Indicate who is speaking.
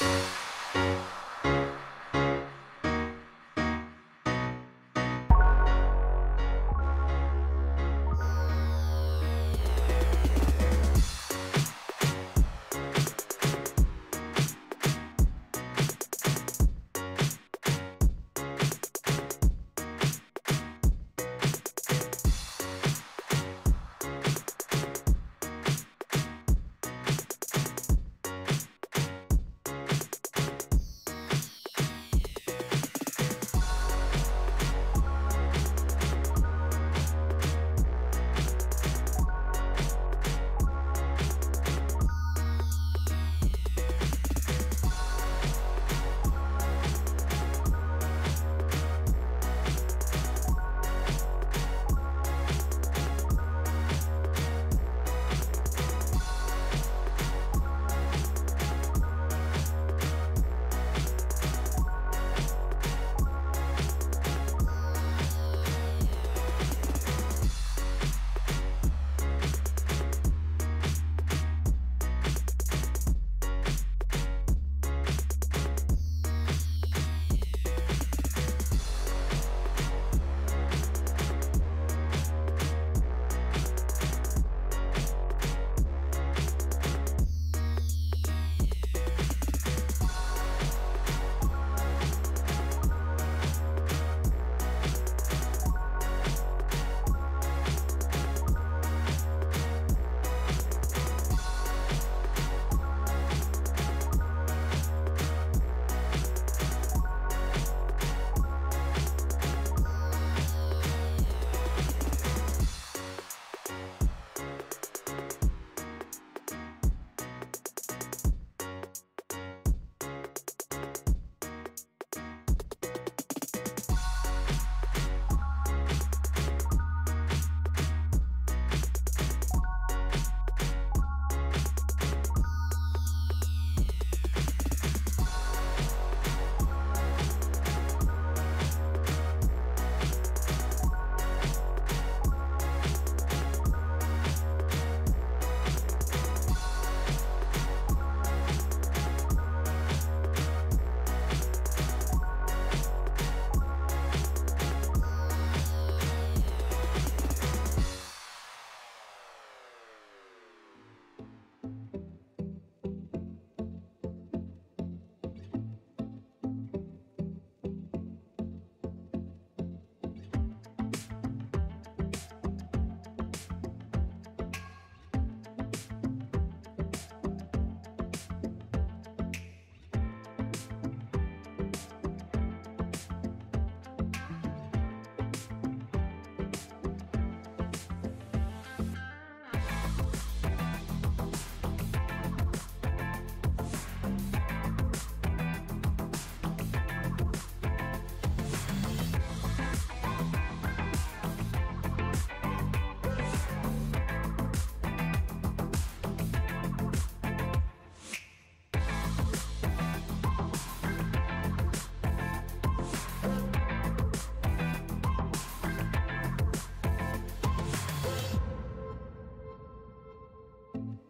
Speaker 1: Bye. you.